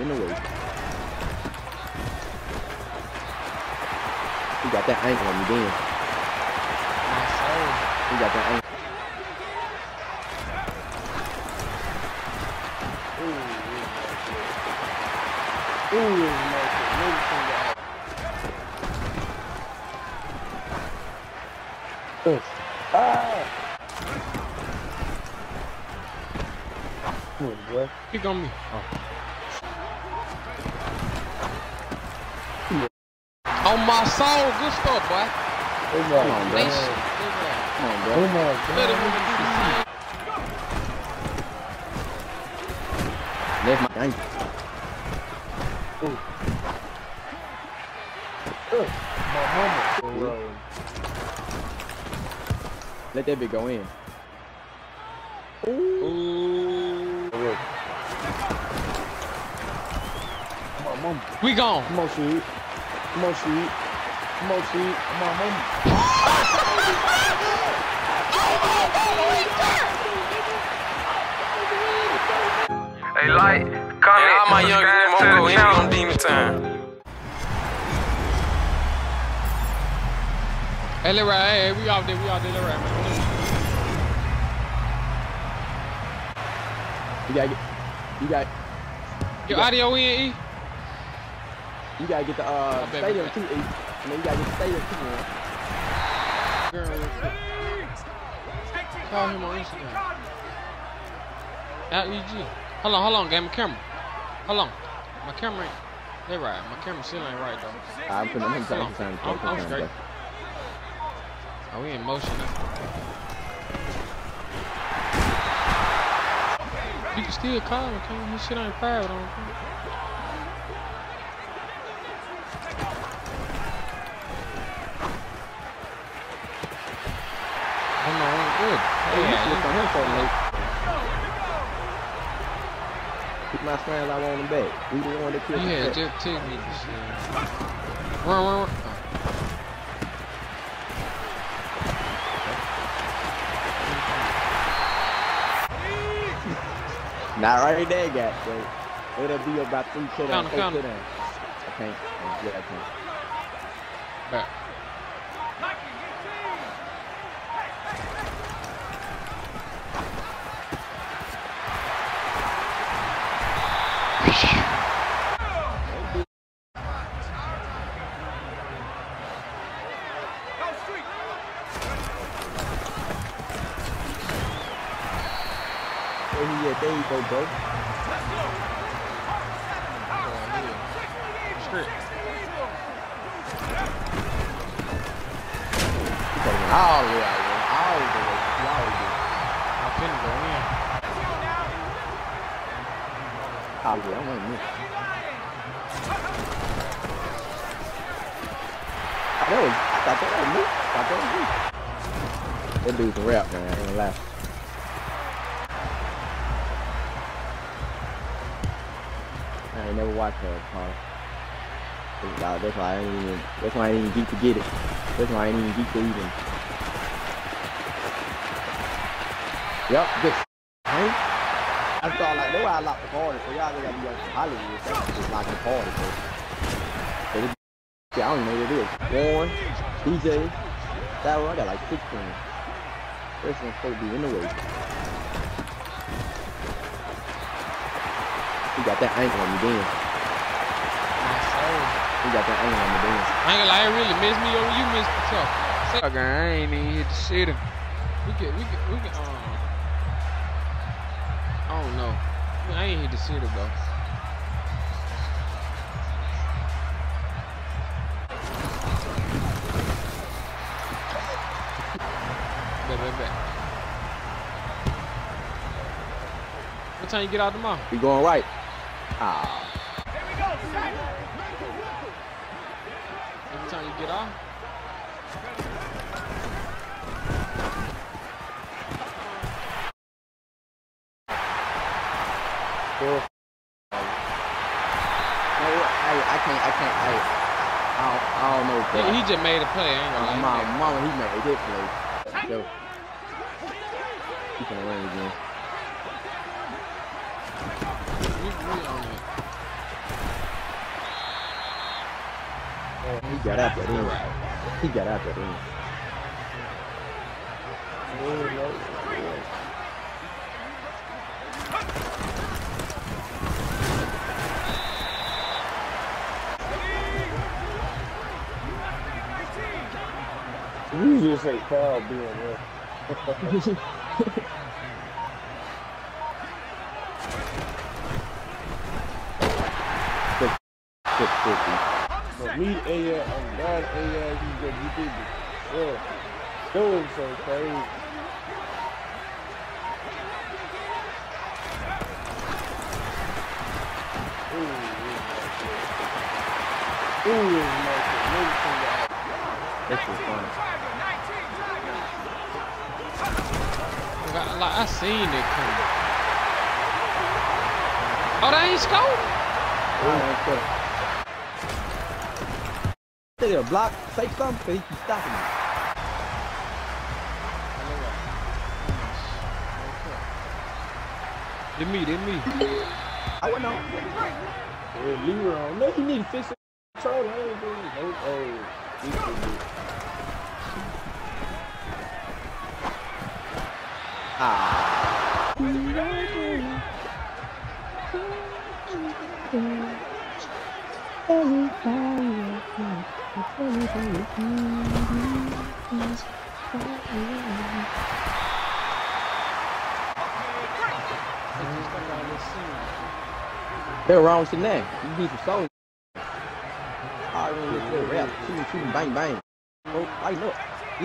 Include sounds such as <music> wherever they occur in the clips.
in the way. He got that ankle on me then. He got that ankle. Ooh, no, maybe from the Ugh. Ah! Come on, boy. Pick on me. Oh. On my soul, good stuff, boy. Oh my Come on, bro. Come on, Oh bro. my Let him God. do the same. Left my ankle. Ugh. My mama. Bro. Let that bit go in. Ooh. Look. My mama. We gone. Come on, shoot. Come on, shoot. Come on, shoot. Come on, mama. Hey, like, comment, Yeah, all my young subscribe niggas to won't go the in channel. on demon time. Hey, let right. Hey, hey, we out there. We out there. Let right, man. You gotta get. You got. Your audio in, E? You gotta get the uh, I bet, stadium bet. too. E. And then you gotta stadium too. Man. Girl. Call him on Instagram. At EG. Hold on, hold on, game my camera. Hold on. My camera ain't. They right. My camera still ain't right though. I'm putting. I'm Hold on. putting. I'm, I'm straight. Oh, we in motion now. You can still call him, can't you? His shit ain't private on him. Oh no, I'm good. Hey, you Yeah, look on him for late. Keep my strands I want him back. We the one that killed yeah, just take me this shit. Run, run, run. <laughs> Not right there, guy. So it'll be about three sit down, Counter, four counter. sit down. I can't. Yeah, I can't. Back. All the way. I'm running this. That was, I thought that was me. I thought that was me. That dude's a rap, man. I ain't gonna. I ain't never watched her, Paul. That's why I ain't even, that's why I ain't even geek to get it. That's why I ain't even geek to even. Yep, good. Right? I thought like, they were I locked the party, so y'all gotta be on some Hollywood. That's just locking the party, so. So this- Yeah, I don't even know what it is. Warren, DJ, that one, I got like six friends. First one's supposed to be in the way. He got that angle on me then. He got that angle on me then. I ain't gonna lie, it really missed me over you missed the tough. Fuck, I ain't even hit the city. We can, we can, we can, um, I don't know. I ain't hit the city though. Bet, bet, bet. What time you get out tomorrow? We going right. Ah, Every time you get off? just made a play. I ain't gonna oh, my mama, he made hit play. Yo. He gonna win again. He got out there. He got out there. Just say foul being there. But me, AL, I'm glad AL, you get you did it. Yeah. Was so crazy. Ooh, ooh, just funny. Like, I- like I seen it coming. Oh, they ain't scored. Oh, Take a block, say something, 'cause he keep stopping me. Did me, did me. I went on. Yeah, Leroy. No, he need to fix it. Control. I ain't doing it. Nope. Oh, oh. They're wrong to that. You need some soul. I don't get rap. Bang, bang. Oh, I know.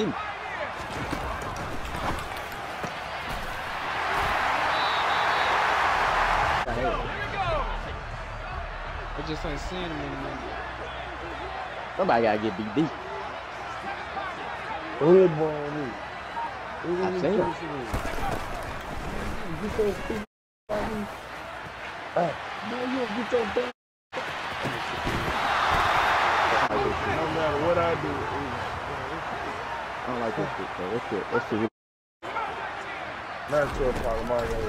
In. I just ain't seen him anymore. Somebody gotta get beat deep. Boy on me. I is seen this him. person? You can't speak about me. Hey, no, you don't get your damn. No matter what I do, I don't like this shit, bro. This shit, this shit. not your problem. I know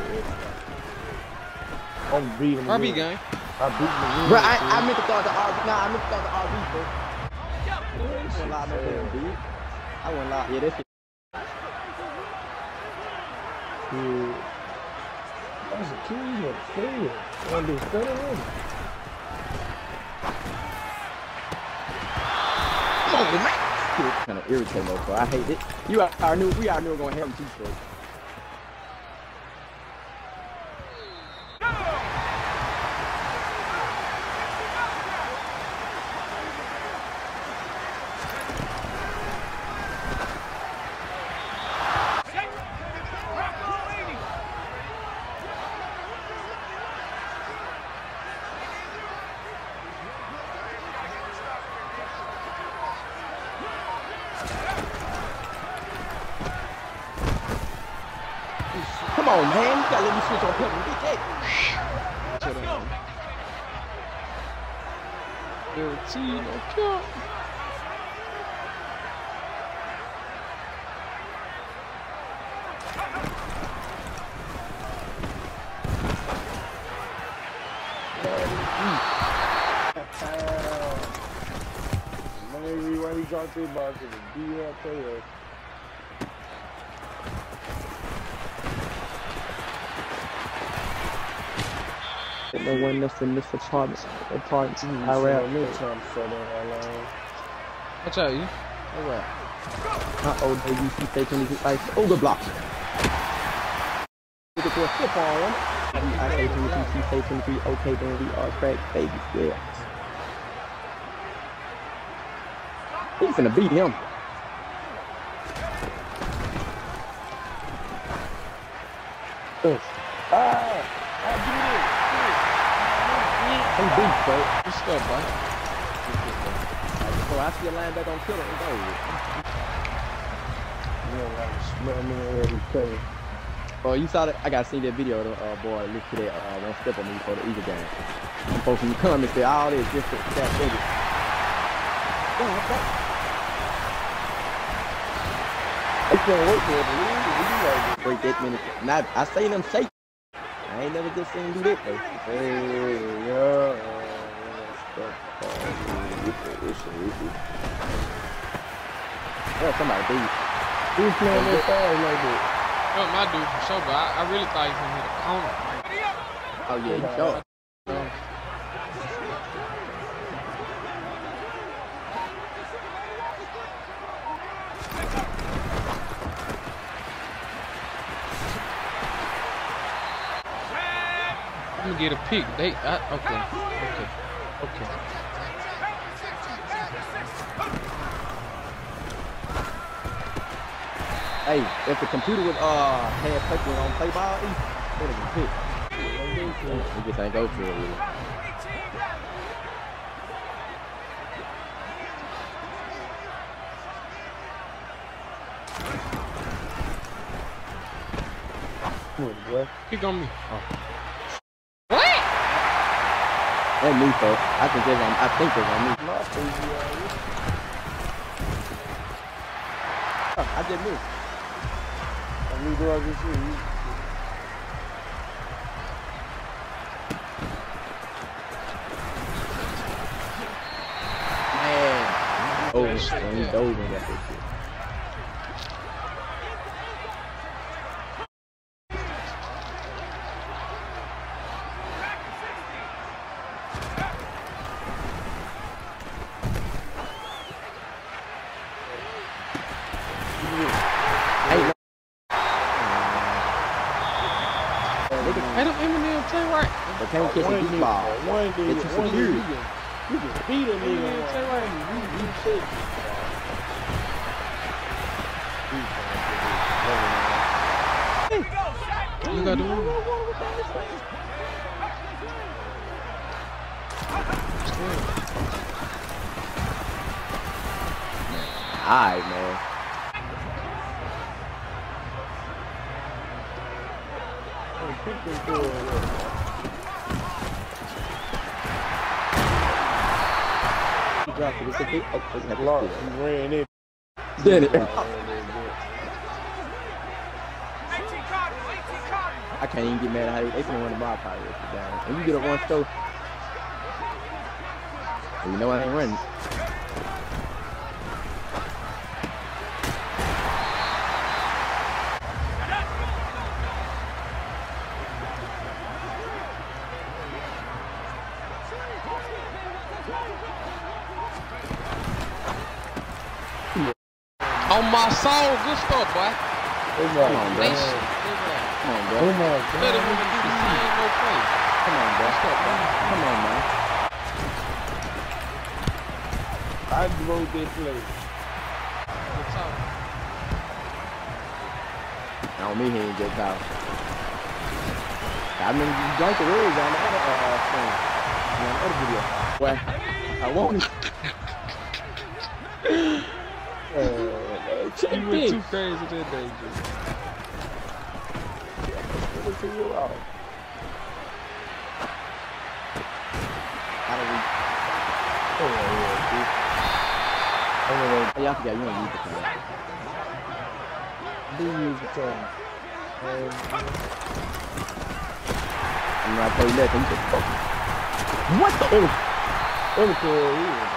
I'm beating him. RB in. I beat him. Bro, I, I meant to throw the RB. Nah, I meant to throw the RB, bro. I wouldn't lie, no damn dude. I wouldn't lie. Yeah, that shit. Yeah. That's a key with a finger. On this thing. Come on, man. Kind of irritating, though, bro. I hate it. You are, I knew, we already knew we were gonna have him too, bro. Come on, man. Me switch on him. Bitch, hey. To the Guarantee no count. Maybe when he got to the box, it was DLKS. No one that's in this apartment. Apartment. I I ran me time so damn long. Watch out, you. I rap. How old are you? She taking these ice. Oh, good block. Look at the flip on one. I say 23, say 23. Okay, then we are crack baby. Yeah. He's gonna beat him. Ah! I He beat, bro. Good stuff, bro. So I see a linebacker on killer and go. it! You know, like, smell me already. Oh, you saw that? I gotta see that video. of The uh, boy look to that uh, one step on me for the Eagle game. Folks in the comments say all this just for that baby. I can't wait for it to leave. We do like this. Break that minute. Now I seen them shake. I ain't never just seen him do that though. Hey, yeah. uh, stuff, uh, This shit, this shit. Yeah, somebody beat. Who's playing that fast like that? That was my dude for sure, but I, I really thought he was gonna hit a corner. Oh yeah, he short. I'm gonna get a pick. They, I, okay, okay, okay. Hey, if the computer would uh had paper on play ball, it would have been picked. We just ain't go for it. Really. Come on, boy. Pick on me. Oh. Folks. I think it's on. I think it's on me. Yeah. Oh, I just missed. I do all this. Oh, and he that. Hey, look. Nigga, Hey, them Eminem play right. they can't catch a deep ball. One Get nigga, you one nigga, you can, beat a nigga Eminem one. play right. You, you shit. You got the one. Alright, man. He dropped it. It's a big. Oh, it's a Clark, big. he ran in. Did it? I can't even get mad at how they, they finna run the ball probably if you down. When you get up one stroke, you know I ain't running. My soul, good stuff, boy. Oh my Come on, bro. Come on, bro. Let him do the same old play. Come on, bro. Come on, man. I wrote that play. Good talk. Now me, he ain't get out. I mean, you drank the words on the other uh, thing. On the other video. Well, I won't. Uh, check You went too crazy that day, G. Look at you out. How do we? Oh, yeah, dude. I'm gonna Oh, y'all forgot you don't use the camera. do use the time. Um, And when I play left, and you just fuck. What the? Oh, Let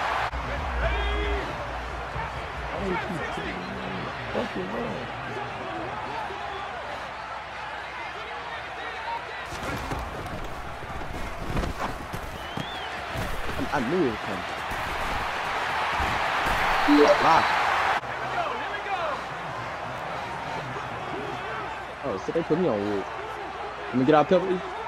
I, I knew it was coming. Ah. Oh, so they put me on wood. Let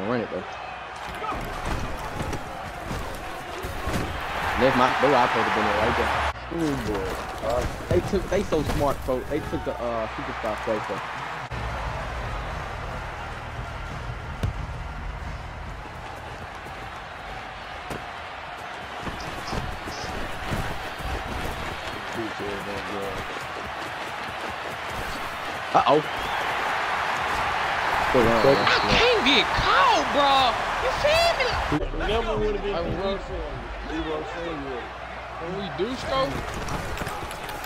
Can run it though. That's my. Why I supposed to been right there. Oh, boy. Uh, They took. They so smart, folks. They took the uh superstar bitch. Uh oh. Still I can't get caught, bro. You feel me? Never would have been Like, zero we- saying. Zero saying you. When we do score,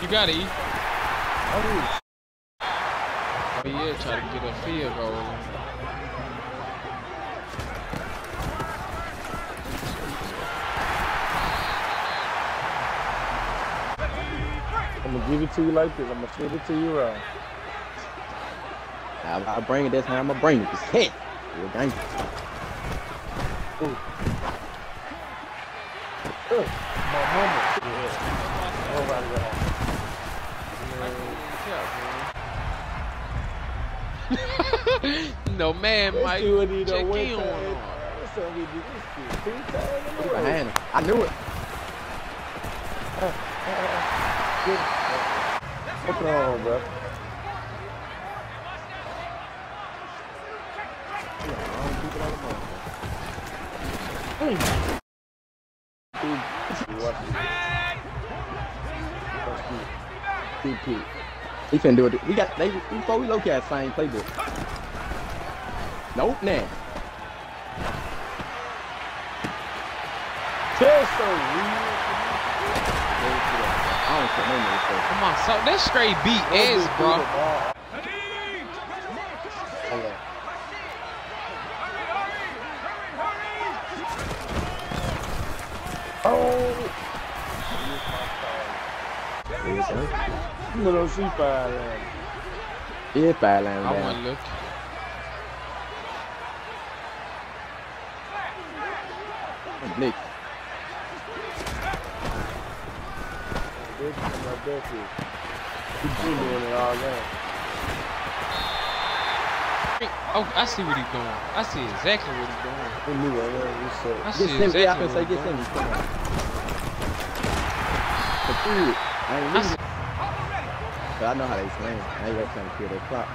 you gotta eat. Oh, yeah, try to get a field goal. I'm gonna give it to you like this. I'm gonna flip it to you around. I, I bring it this time. I'm gonna bring it. It's hit. You're dangerous. Ugh, <laughs> my mama. Yeah. Nobody got on. no man, Mike. see what he Check in on. Let's see what he did this shit. Three times in a He's row. behind him. I knew it. Good. What's wrong, bro? Keep, keep. He finna do it. We got they before we look at the same playbook. Nope, nah. Chest so weird. I don't put no more. Come on, so that straight beat Don't is, bro. do the ball. Hold on. Oh, you don't see fire there. Yeah, bad line I down. want to look. Nick. This is my best is. He been doing it all game. Oh, I see what he's doing. I see exactly what he's doing. He knew it. man. He said, I see Sim. I exactly can say what get he's Sim. doing. Come on. I ain't I But I know how they swing. I ain't got trying to kill their clock.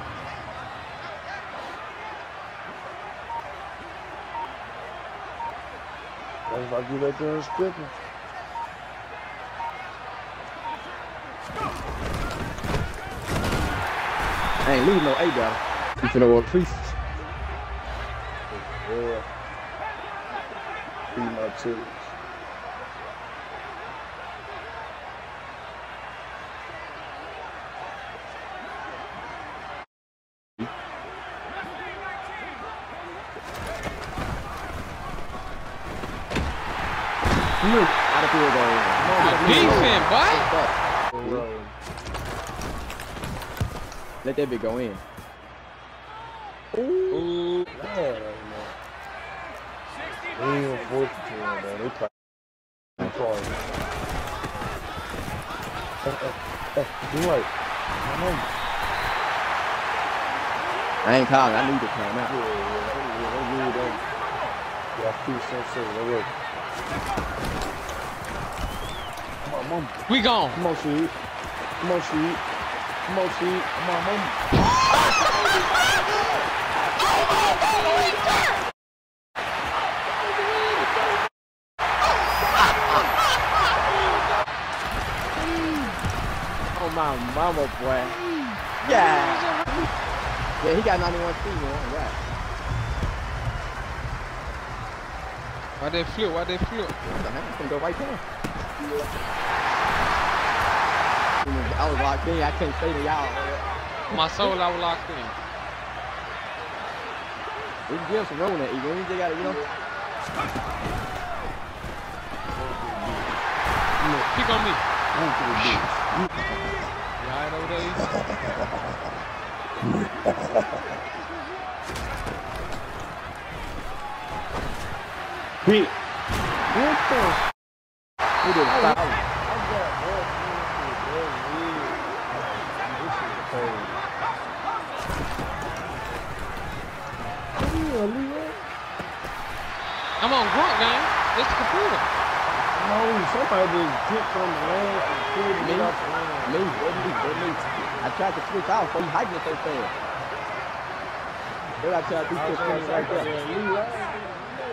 That's if I get back there and stripping. I ain't leaving no A dot. You finna work crease. Yeah. Be my chicks. Out of field goal. Out of Good field goal. defense, boy. Fuck. For real. Let that bit go in. Ooh, Man, man. They ain't even forced to man. They probably they calling it. Hey, hey, hey, you right. Come on. I ain't calling. I need to come Yeah, out. yeah, yeah, yeah, they really don't. Yeah, I feel so sorry. They work. Come on, mom. we gone. Come on, Sheet. Come on, Sheet. Come on, Sheet. Come on, mom. Oh my mama, boy. Yeah. Yeah, he got 91 speed, man. Yeah. Why they flip? Why they flip? What the heck? I'm gonna go right there. I was locked in. I can't stay to y'all. My soul, I was locked in. We can give some room that even. We just gotta, you know. Pick on me. Move to the beach. You alright over there? East? Beat. What the? We did I foul. got more shit. That's weird. This is crazy. Yeah, Leroy. I'm on grunt, gang. It's the computer. No, somebody just dipped on the land and pulled Me? it off the land. Me, that me, that me. I tried to switch out before you hyping it so fast. Then I tried to do I this thing right there. Leroy.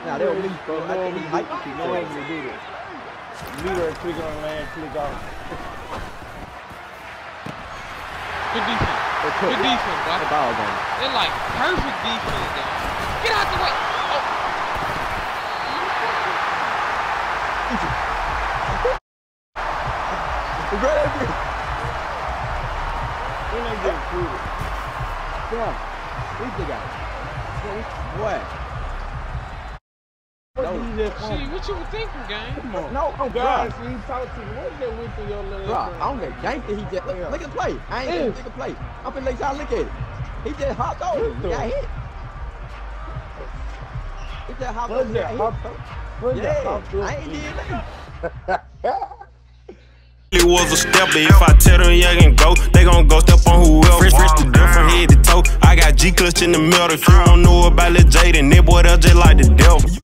Nah, they don't leave, bro. I think he Normally hyped do- it too normally fast. do this. Leroy click on land, click off. Good defense. Good defense, boy. The ball game. They're like perfect defense, though. Get out the way. Oh, The great every. When they get food. Yeah. These the guys. What? What No. you just shit, what you were thinking, gang? Come on. No, oh, God, see, you talk to me. What is that with to your little Bro? I don't get yanked it. He just look, look at play. I ain't Yeah. at the play. I'm finna let y'all look at it. He just hopped over. Got hit. He just hopped What's over. that? He Hop got hit. What's Hop I ain't did. It was a step, but if I tell them yeah can go, they gon' go step on whoever. Fresh, fresh to death from head to toe. I got G clutch in the middle. If you don't know about Lil J, then that boy, they'll just like the devil.